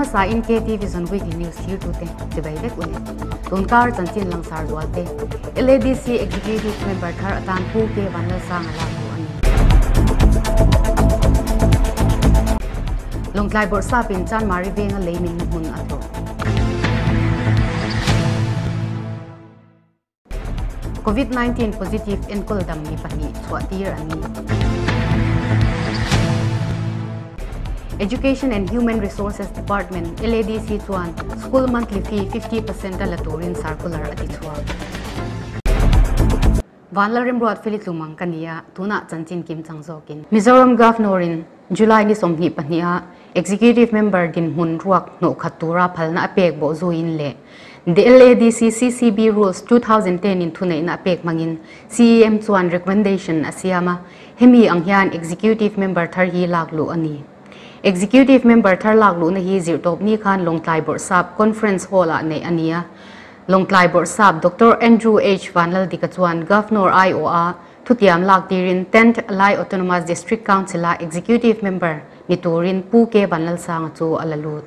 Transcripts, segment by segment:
मोहम्मद साइन के T V जनगुई की न्यूज़ थी टूते दुबई देख तो उन्हें तुनकार चंचिन लंगसार दुआते L A D C executive member थर अतानपू के वनल सांग अलाकू अन्य लोंगलाई बोर्सा पिंचान मारी बेंग ले मिन हुन अथो। कोविड 19 पॉजिटिव इनकुल दम नि पहनी छुआतीर अनि Education and Human Resources Department LADC chuan school monthly fee 50% ala turin circular ati chuwa Vanla Rimrod Philip Lumang kania tuna chanchin kim changzokin Mizoram Governor in July ni somni executive member din hun ruak no khatura phalna apek bo zuin le the LADC CCB rules 2010 in thunai na apek mangin CEM chuan recommendation asiama hemi anghian executive member thar hi laklu ani executive member thar lak lu na hi zir top ni khan longtlai bor sap conference hall a ne ania longtlai bor sap dr. Andrew h. Vanlal dikachuan governor ioa thutiam lak tirin 10th lai autonomous district council a executive member niturin pu ke vanlal sang chu alalut.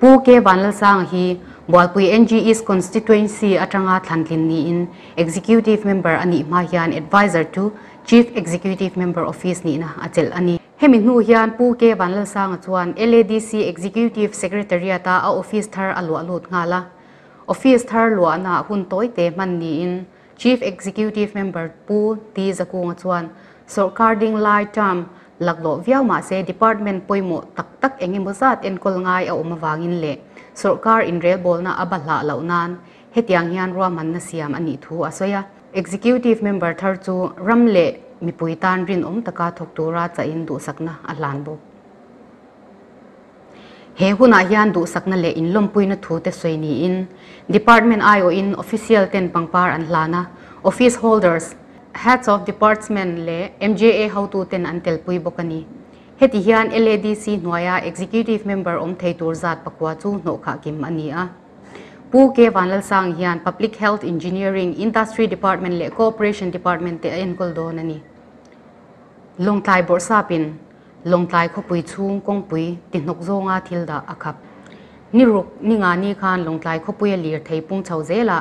Pu ke vanlal sang hi Bualpui NGE's constituency atanga thlantlin ni in. Executive member ani ma hian advisor to chief executive member office ni na achel ani. Hemi nu hian pu ke vanlal sang chuan LADC executive secretariat a office thar Alo alut ngala. Office thar lo na hun toy te man ni in chief executive member pu ti zakung chuan sarkar ding lai tam laklo viau ma se department poimo tak tak engi mozat en kol ngai a umawangin le. Sarkar in rel bol na abala launan hetiang hian ruaman na siam ani thu asoya executive member thar chu ramle mi tan rin om taka thok tura cha in du sakna alan bo he huna hian du sakna le in lom pui na thu te soi ni in department io in official ten pangpar an lana office holders heads of department le mja how to ten an tel pui bokani heti hian ladc noya executive member om theitur zat pakwa chu no kha kim ania pu ke vanlal sang hian public health engineering industry department le cooperation department te en kol don ani ลงใต้บอร์ซาปินลงใต้ขบุยชุ่งกงปุยติดนกโซงอาทิลดาอคับนี่รุกนี่งานนี่คานลงใต้ขบุยเลียไทยปุ่งเฉาเจละ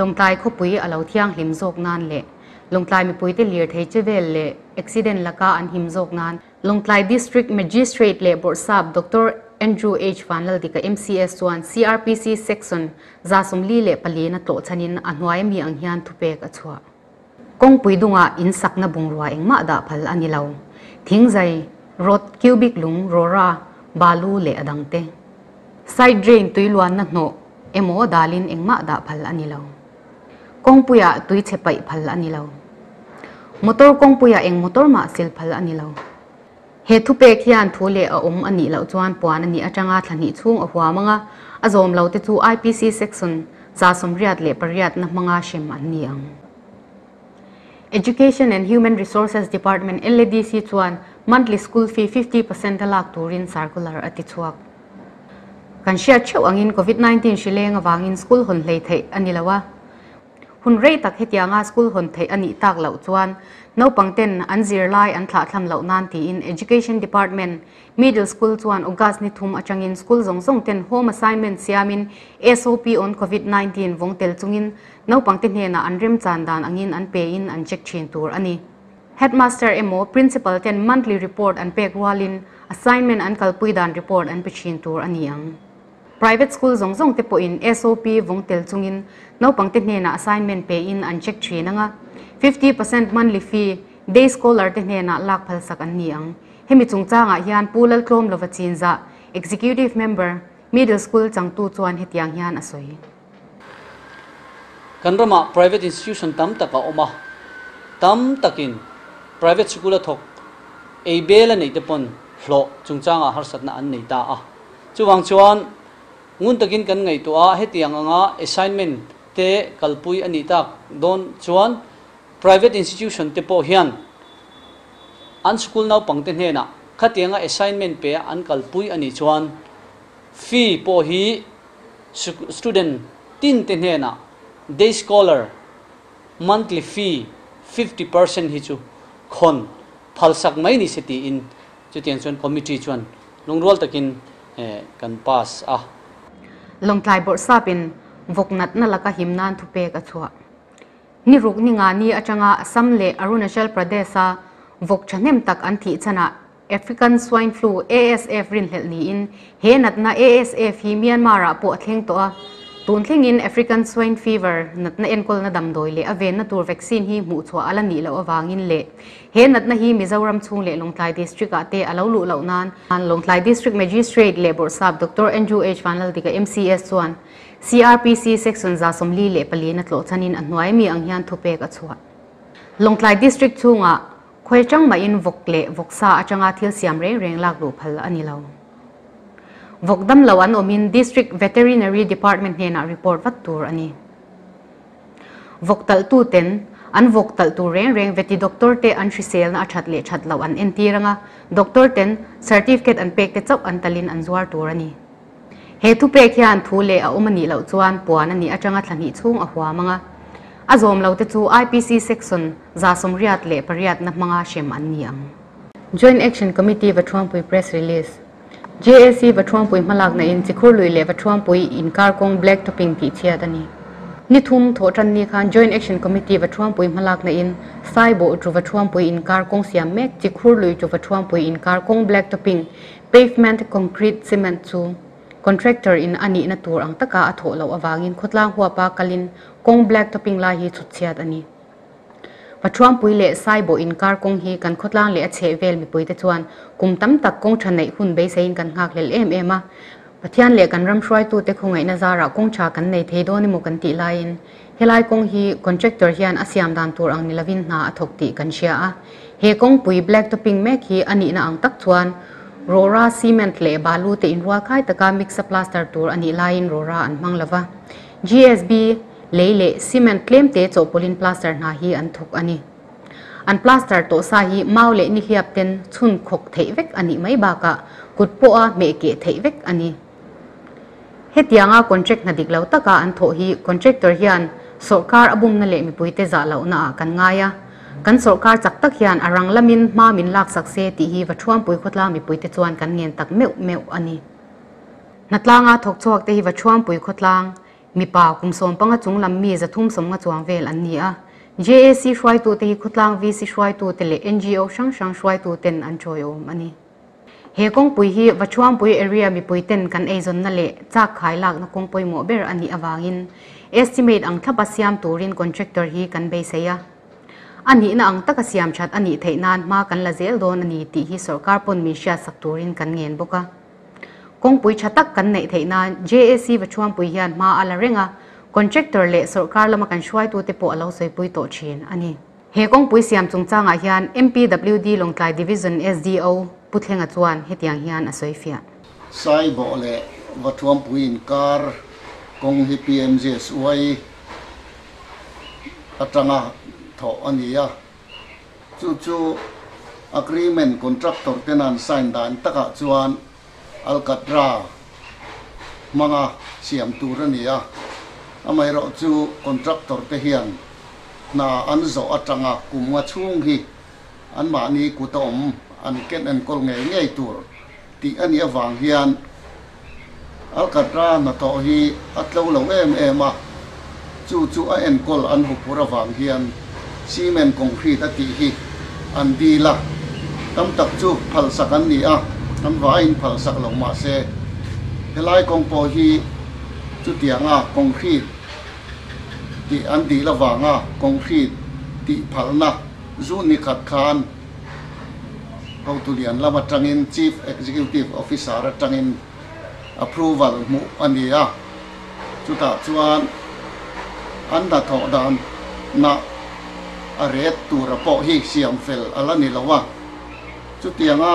ลงใต้ขบุยอเลาเที่ยงหิมโซกนานเละลงใต้มีปุยเตเลียไทยเจเวลเละอุบิเหตุละกาอันหิมโซกนานลงใต้ดิสตริกต์มจิสเตรตเละบอร์ซาบดร Andrew H. Van Laldika MCS1 CRPC Section Zasumli le palina to chanin anwai mi anghian thupek achwa kong pui dunga in sakna bungrua engma da phal ani lo thing zai rot cubic lung rora balu le adangte side drain tui luan na no emo dalin engma da phal ani lo kong puya tui chepai phal ani lo motor kong puya eng motor ma sil phal ani lo he thu pe khian thu le a om ani lo chuan puan ani atanga thlani chung a hwa manga. Azom lo te chu IPC section cha somriat le pariat na manga shem ani ang. Education and Human Resources Department LADC chuan monthly school fee 50% alak turin circular ati chuak. Kan shia cheu angin covid-19 shileng awangin school hon lei thei anilawa hun rei tak hetianga school hon thei ani tak lo chuan. No pangten an zir lai an thla thlam lo nan ti in education department. Middle school chuan august ni thum atangin school zong zong ten home assignment siamin sop on covid-19 vongtel chungin no pangten he na anrem chan dan angin an pe in an check chin tur ani. Headmaster emo principal ten monthly report an pek walin assignment an kalpui dan report an pechin tur ani ang. Private school zong zong te po in SOP vong tel chungin no pangte hne na assignment pay in an check thina nga 50% monthly fee. Day scholar te hne na lak phal sak an ni ang. Hemi chung changa hian pulal klom lova chin za executive member, middle school changtu chuan hetiang hian asoi kanrama private institution tam taka oma. Tam takin, private school a thok. Ei bela nei te pon, hlo chungchanga har satna an nei ta a. Chuwang chuan, ngun takin kan ngai to a, hetiang anga, assignment te kalpui ani tak. Don chuan private institution te po hian an school nau pangte hne na khatianga assignment pe an kalpui ani chuan fee po hi student tin te hne na day scholar monthly fee 50% hi chu khon phalsak mai ni seti in chu tian chuan committee chuan lungrol takin kan pass a long tlai bor sapin vok nat na laka himnan thu pe ka chua ni ruk ni nga ni atanga Assam le Arunachal Pradesh a vokchanem tak an thi chana African swine flu ASF rin hel ni in. He natna ASF hi Myanmar a po thleng to a tun thleng in african swine fever, nat na en kol na dam doi le aven na tur vaccine hi mu chwa ala ni lo awangin le. He nat na hi mizoram chung le longtlai district ah a te alo lu lo nan. An longtlai district magistrate labor sab dr andrew h. Vanal dika mcs chuan. Crpc section za somli le pali na tlo chanin anwai mi ang hian thupe ka Long longtlai district chunga ah, khoi chang ma in vok le vok sa achanga thil siam reng reng lak lu phal ani lo. vokdam lawan omin district veterinary department na report wat tur ani. Voktal tu ten an voktal tu reng reng veti doctor te an thrisel na achat le that law an enti ranga. Doctor ten certificate an pek te chop an talin an zuar tur ani. He tu pek hian thu le a umani lo chuan puan ani atanga thlani chung a hwa manga. Azom lo te chu IPC section za som riat le pariat na manga shem an niang joint action committee va Trumpui press release. JSC wathuang pui malak na in chikhur lui le wathuang pui in kar kong black topping pi chia dani ni. Thum tho tan ni khan joint action committee wathuang pui malak na in sai bo chu wathuang pui in kar kong siam mek chikhur lui chu wathuang pui in kar kong black topping pavement concrete cement chu. Contractor in ani na tur ang taka atho lo awangin khotla huwa pa kalin kong black topping la hi chu chiat ani pathuam pui le sai bo in kar kong hi kan khotlang le che vel mi pui te chuan kum tam tak kong than nei hun be sein kan ngak lel em em a pathian le kan ram shwai tu te khongai na zara kong cha kan nei thei do ni mo kan ti lain helai kong hi contractor hian asiam dan tur ang nilavin na athok ti kan sia a he kong pui black topping mek hi ani na ang tak chuan rora cement le balu te in ruwa khai taka mix plaster tur ani lain rora an manglava gsb leile cement claim te chopolin plaster na hi an thuk ani an plaster to sa hi maule ni hiap ten chun khok thei vek ani mai ba ka kutpo a me ke thei vek ani hetianga contract na diklo taka an tho hi contractor hian sarkar abum na le mi puite za lo na kan ngaya kan sarkar chak tak hian arang lamin ma min lak sak se ti hi wathuam pui khotla mi puite chuan kan ngen tak meu meu ani natlanga thok chuak te hi wathuam pui khotlang mi pa kum som panga chung lam mi za thum som nga chuang vel an ni a JAC shwai tu te hi khutlang VC shwai tu te le NGO shang shang shwai tu ten an choi om ani he kong pui hi vachuam pui area mi pui ten kan ei zon na le chak khai lak na kong pui mo ber ani awangin estimate ang thapa siam turin contractor hi kan be seya ani na ang taka siam chat ani theinan ma kan la zel don ani ti hi sarkar pon mi sha sak turin kan ngen boka kong pui chatak kan nei theina JAC vachuam pui hian ma ala renga. Contractor le sarkar lama kan shwai tu te po alo sei pui to chin ani, he kong pui siam chung changa hian MPWD longtlai Division SDO puthenga chuan hetiang hian asoi fia sai bo le vachuam pui in kar, kong hi PMJS wai atanga tho ania chu chu agreement contractor tenan sign dan taka chuan alcatra mga siam turania. Amai ro chu contractor te hian. Na an zo atanga kumwa chung hi. An ma ni ku tom. An ken an kol nge nge tur. Ti an ya wang hian. Alcatra na to hi atlo lo em em a. Chu chu a en kol an hu pura wang hian. Cement concrete ati hi. An di la. Tam tak chu phal sakan ni a. นั้นว่าอินผัลสักลงมาเซเฮลากองโอฮีจุดเตียงอะกองขีดติอันดีละวางอะกองขีดติผัลนะรู้นิขัดคานเขาตุเลียนละมาจังงิน Chief Executive Officer จังงิน approval มุอันนี้อะจุดตัดชวนอันดับทอดานนะอเรตตัวระเปาะฮีเสียมเฟลอะไรนี่ละวะจุดเตียงอะ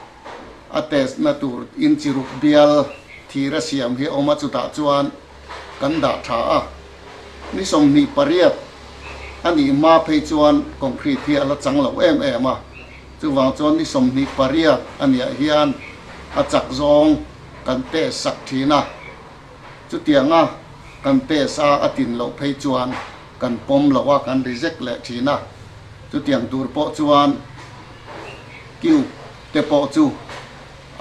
test na tur in chiruk bial thi ra siam hi oma chu ta chuan kan da tha a ni som ni pariat ani ma phei chuan concrete hi ala chang lo em em a chu wang chuan ni som ni pariat ani hian a chak zong kan te sak thina chu tianga kan pe sa atin lo phei chuan kan pom lo wa kan reject le thina chu tiang tur po chuan kiu te po chu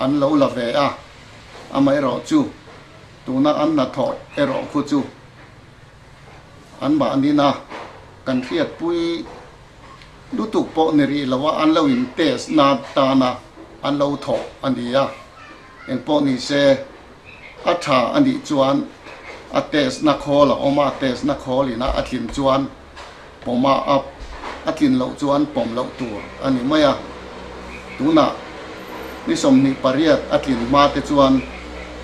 an lo la ve a. Amai e ro chu. Chú, an na tho e ro khu chu. An ba ni na. Kan riat pui. Lu tu po ne ri lawa an lo in test na ta na. An lo tho an à? en po ni se. A tha an di chuan. A test na kho la oma test na kho li na a thin chuan. Poma up. A thin lo chuan pom lo tur. Ani maya. Tuna นิสมนิปริยัตอธินมาติจวน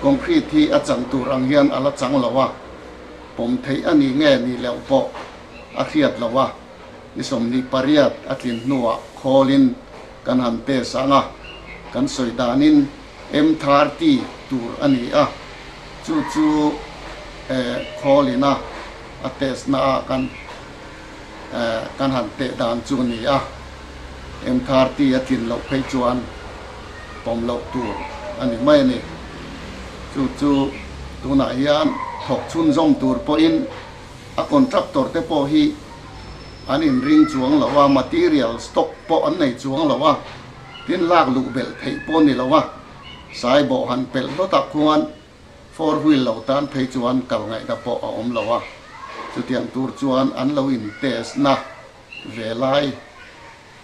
คอนกรีตที่อาจังตูรังเฮียนอลจังละวะผมเทอันนี้แง่นี่แล้วปออาเทียดละวะนิสมนิปริยัตอธินนัวคอลินกันหันเตสังะกันสวยดานินเอ็มทาร์ตีตูอันนี้อะจูจูเอ่อคอลินะอเตสนากันเอ่อกันหันเตดานจูนี่อะเอ็มทาร์ตีอธินเราไปจวน bom lộc tu anh tur mấy mai chú chú tu tuna hian thok chun zong tu po in a contractor te po hi. Anh in ring chuang wa material stock po an này chuang wa, tin lạc lụ bel thấy po ni wa sai bộ han pel lo tập quan, four wheel lo tan thấy chuan cầu ngày ta po a om wa chú tiang tu chuan an lo in test na. Velai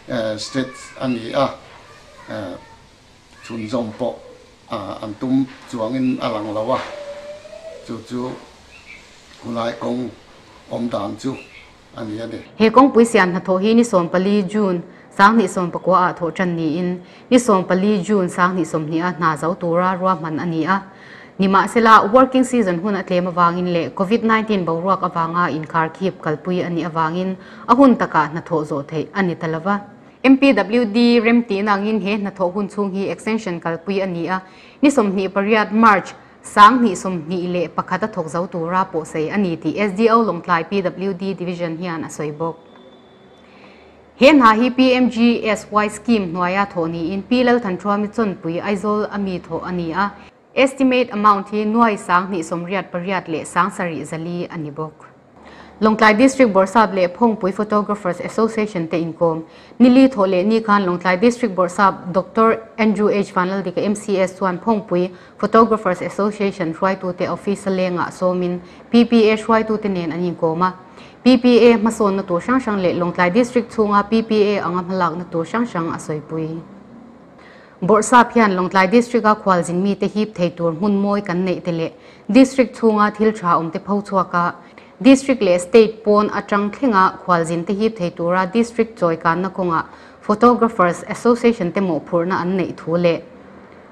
eh à, state anh a. À chun zong po à an tum chuang in alang à, lawa à. chu chu hulai kong om dan chu ani ade he kong pui sian na tho hi ni som pali jun sang ni som pakwa a à tho chan ni in. Ni som pali jun sang ni som ni a na zau tura ruwa man ani a nima sela working season hun atlema wangin le. Covid 19 bawruak awanga in khar khip kalpui ani awangin ahun taka na tho zo the ani talawa MPWD remti nangin he na tho hun chung hi extension kalpui ani a ni som ni pariat march sang ni som ni le pakhata thok zau tura po sei ani ti SDO longtlai PWD division hian a soibok hen ha hi PMGSY scheme noya thoni in pilal than thromi chon pui aizol ami tho ani a estimate amount hi nuai sang ni somriat pariat le sang sari zali ani bok Longtlai District Borsab le Phongpui Photographers Association te inkom nili thole ni khan Longtlai District Borsab Dr Andrew H Vanal dika MCS Swan Phongpui Photographers Association shwai tu te office lenga somin PPA shwai tu te nen ani koma PPA mason na tu sang sang le Longtlai District chunga PPA anga malak na tu sang sang asoi pui Borsa phian Longtlai District a khwal jin mi te hip thei tur mun moi kan nei te le district chunga thil tha om te phau chuaka district le state pon atang thlenga khwaljin te hi theitura district choi kan na konga photographers association te mo phurna an nei thule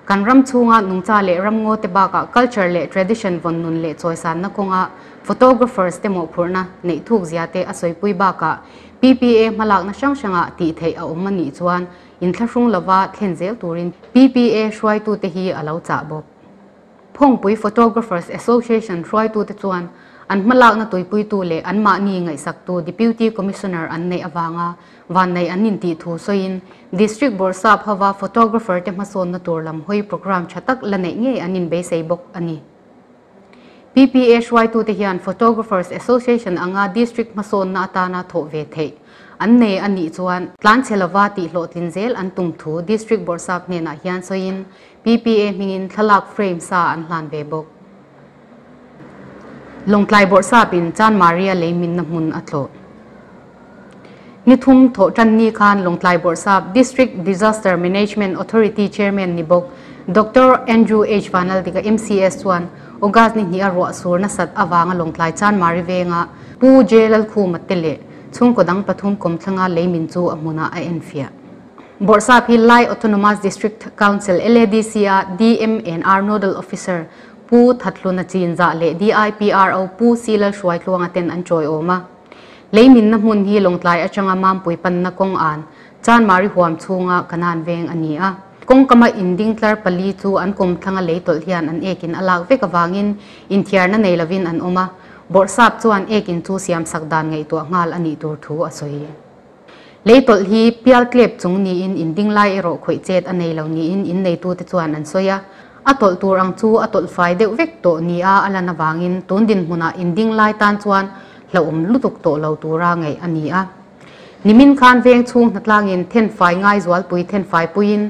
kanram chunga nungcha le ramngo te ba ka culture le tradition von nun le choi san na konga photographers te mo phurna nei thuk zia te asoi pui ba ka PPA malak na shang shanga ti thei a umani chuan in thlashung lawa thlenjel turin PPA shwai tu te hi alo cha bo. Phong pui photographers association shwai tu te chuan an malak na toy pui tu le an ma ni ngai sak tu deputy commissioner an nei awanga van nei an nin ti thu so in district board sa phawa photographer te ma son na tur lam hoi program chatak la nei nge anin be sei bok ani. PPHY2 te hian photographers association anga district mason na atana tho ve the an nei ani chuan, tlan chelawa ti hlo tin zel an tum thu district board sa ne na hian soin PPA mingin thalak frame sa an hlan ve bok longtlai bor sa pin, chan maria mình na mun atlo ni thum tho chan ni khan longtlai bor sa, district disaster management authority chairman ni bok dr andrew h. Vanal diga mcs 1 ogas ni hi arwa sur na sat awanga longtlai chan mari venga pu jelal khu matele chung ko dang pathum kom thlanga leimin chu amuna a enfia Borsa Phi Lai Autonomous District Council LADCA DMNR Nodal Officer pu thatluna chin za le DIPRO pu sila shwai tluanga ten an choi oma. Leimin na mun hi longtlai achanga mam pui pan na kong an. Chan mari huam chunga kanan veng ani a. Kong kama inding tlar pali chu an kom thanga le tol hian an ekin alak vek awangin inthiar na nei lovin an oma. Bor sap chuan ekin chu siam sakdan ngei to ngal ani tur thu asoi. Leitol hi pial klep chung ni in inding lai ero khoi chet anei lo ni in in nei tu te chuan an soya. atol turang chu atol fai deuh vek to ni a alana wangin tundin huna inding lai tan chuan lo um lutuk to lo tura ngai ani a nimin khan veng chung natlangin ten fai ngai zwal pui ten fai puin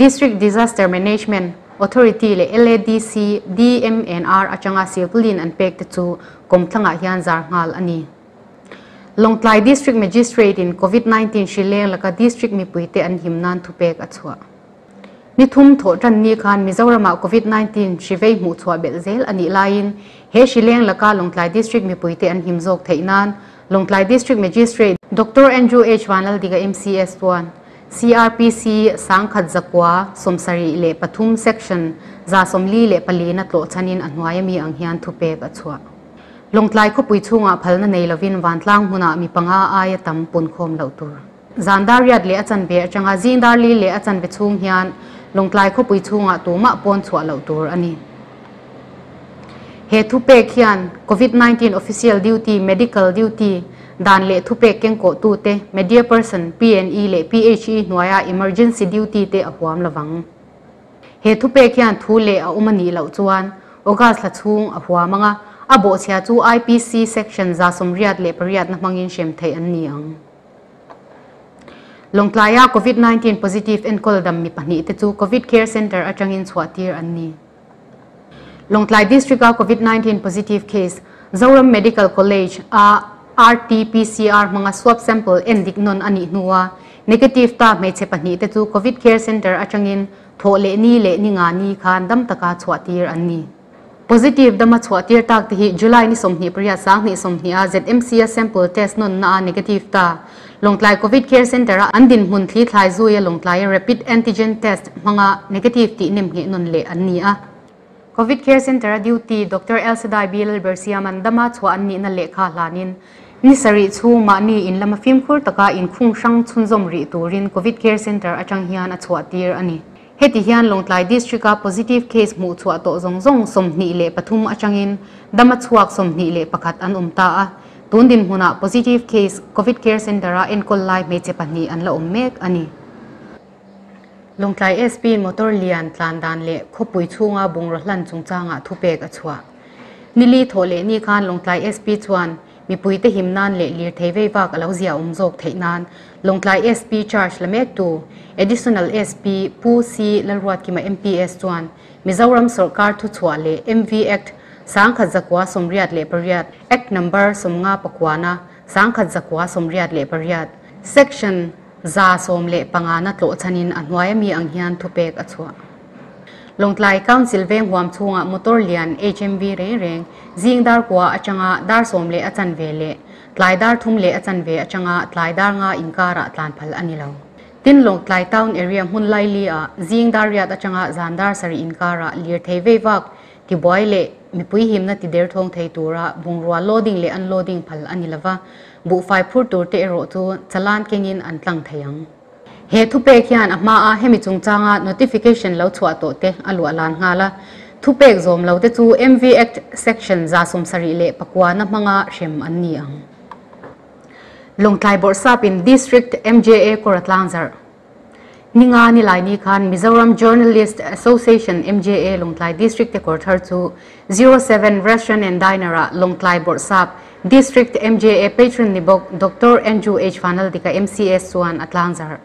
district disaster management authority le LADC DMNR achanga siplin an pek te chu komthlanga ah hian zar ngal ani longtlai district magistrate in covid 19 shileng laka district mi puite an himnan thupek achua. Ni thum tho tan ni khan mizoram covid 19 shivei mu chwa bel zel ani lain he shileng laka longtlai district mi puite an himjok theinan longtlai district magistrate dr andrew h wanal diga mcs 1 CRPC sangkhat zakwa somsari le pathum section za somli le palina tlo chanin anwaya mi ang hian thu pek achua longtlai ko pui chunga phalna nei lovin wantlang huna mi panga aya tam pun khom lo tur zandar yat le achan be changa zindar li le achan be chung hian ลงกลายเขาปุยชุงอะตัวมะปนชัวเหล่าตัวอันนี้เหตุเปกยัน COVID 19 official duty medical duty ด่านเละทุเปกเก่งโกตูเต media person PNE เละ PHE หน่วย emergency duty เตอหวามระวังเหตุเปกยันทูเละอุมานีเหล่าจวนโอกาสละชุงอภวามังอะอโบเสียจู IPC section จาสมเรียดเละปริยัดนักมังยินเชมเทอันนี้อัง longtlaya covid 19 positive en kol dam mi pani te chu covid care center atangin chhuatir anni. Longtlai district a covid 19 positive case. Zoram medical college ah, a RT-PCR mga swab sample endik non ani nuwa. Negative ta mai che pani te chu covid care center atangin thole ni le ni nga ni khan dam taka chhuatir an positive dama chwa tir tak hi july ni somni priya sang ni somni a zmc sample test non na negative ta longtlai covid care center andin mun thli thlai zu ya longtlai rapid antigen test manga negative ti nim nge non le an ni a covid care center duty dr elsadai bil bersia man dama chwa an ni na lekha lanin ni sari chu ma ni in lama film khur taka in khung sang chunzom ri turin covid care center atang hian a chwa tir ani heti hian longtlai district a positive case mu chua to zong zong somhni le pathum achangin dama chuak somhni le pakhat an umta a tundin huna positive case covid care center a enkol lai me che pani an la ummek ani longtlai sp motor lian tlan dan le khopui chunga bungra hlan chungchanga thupek achua nili thole ni khan longtlai sp chuan mi puite himnan le lir theive wak alo zia umjok theinan longklai sp charge lame tu. Additional sp pu si lalruat ki ma mps chuan. Mizoram sarkar thu chwa le mv act sang khat zakwa somriat le pariat act number somnga pakwana sang khat zakwa somriat le pariat section za som le pangana tlo chanin anwai mi anghian thupek achwa longtlai council veng huam chunga motor lian hmv reng reng jingdar kwa achanga dar som le achan ve le. Tlai dar thum le achan ve achanga tlai dar nga inkara tlan phal anilo tin long tlai town area hun lai li ah, a jing dar ya achanga zandar sari inkara lir thei ve wak ti boy le mi pui him na ti der thong thei tura bungrua loading le unloading phal anilawa bu fai phur tur te ro chu, chalan kengin an tlang thayang he thu pe khian ama a hemi chung changa notification lo chua to te, alu alan nga la. Thu pek zom lo te chu mv act section za som sari le pakwa na manga shem an ni ang longtlai bor sap in district mja koratlanzar. Ninga ni lai ni khan mizoram journalist association mja longtlai district te kor thar chu 07 restaurant and diner longtlai bor sap district mja patron ni bok dr andrew h. Fanal dika mcs chuan atlanzar.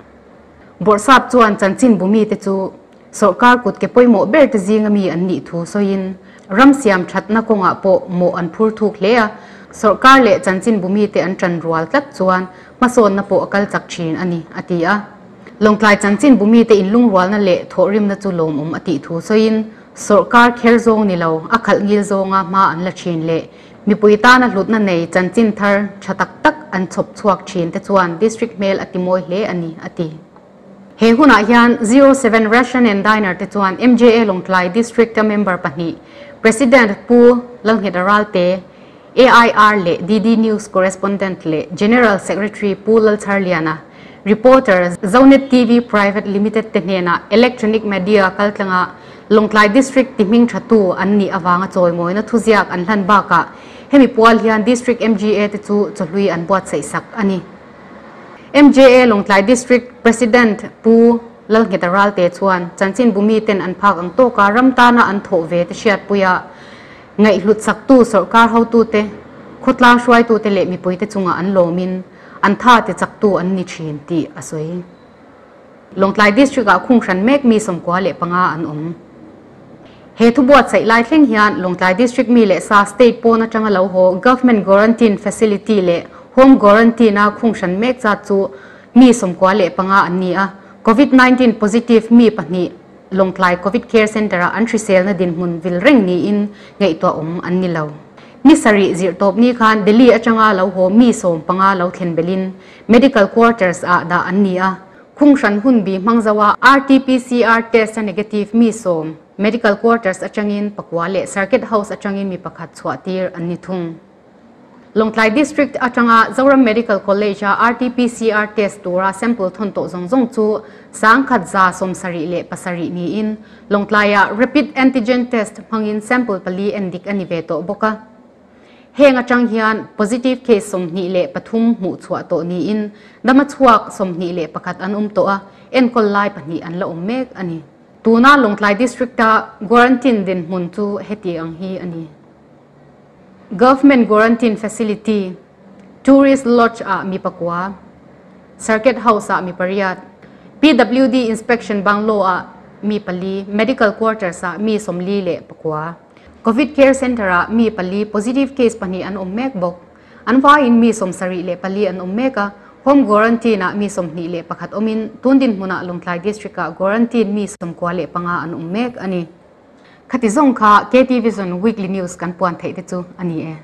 Bor sap chuan chanchin bumi te chu sarkar kut ke poimo ber te jingami an ni thu soin ram siam thatna konga po mo an phur thuk le a sarkar le chanchin bumi te an tran rual tlat chuan mason na po akal chak thin ani long a longtlai chanchin bumi te in lung rual na le thorim na chu lom um ati thu soin sarkar kher zong ni lo akhal ngil zonga ma an la thin le mi puita na hlut na nei chanchin thar thatak tak an chop chuak thin te chuan, district mail atimoi hle ani, ati. He huna hian 07 ration and diner te chuan mja longtlai district member pahni president pu langhetaral te air le dd news correspondent le, general secretary pu Charliana reporters Zonet TV Private Limited tenena electronic media kaltlanga, Longtlai district timing thatu, anni awanga choimoi na thuziak an hlan ba ka. Hemi pual hian district MGA te chu cholui an buat sei sak. Ani. MJA Longtlai district president pu Lalngetaral te chuan chanchin bumi ten an phak ang to ka ramta na an tho ve te shiat puya. Ngai hlut sak tu sarkar ho tu te khotlang shwai tu te le mi pui te chunga an lomin an tha te chak tu an ni thin ti asoi longtlai district a khung ran mek mi som kwa le panga an om he thu buat sai lai thleng hian longtlai district mi le sa state pona tanga lo ho government guarantee facility le home guarantee na khung ran mek cha chu mi som kwa le panga an ni a covid 19 positive mi pahni longtlai covid care center an thri sel na din hun vil reng ni in ngai to om an ni lo ni sari zir top ni khan, delhi atanga lo ho mi som panga lo thlen belin. Medical quarters a da an ni a. Khung ran hun bi mangzawa RT-PCR test negative mi som. Medical quarters atangin pakwa le circuit house atangin mi pakhat chhuatir an ni thung. Longtlai District atanga Zoram Medical College RT-PCR test tura sample thon to zong zong chu sang khat za som sari le pasari ni in Longtlai rapid antigen test phangin sample pali endik ani ve to boka heng atang hian positive case som ni le pathum mu chua to ni in dama chuak som ni le pakhat an um to a en kol lai pani an la um mek ani tuna Longtlai District ta quarantine din mun chu heti ang hi ani government quarantine facility. Tourist lodge a mi pakwa circuit house a mi pariat. Pwd inspection banglo a mi pali. Medical quarters a mi somli le pakwa covid care center a mi pali. Positive case pani an ummek bok. An wa in mi som sari le pali an ummeka home quarantine a mi som ni le pakhat omin. Tundin muna longtlai district a quarantine mi som kwa le panga an ummek ani khati zong kha Weekly News kan puan thei te chu ani e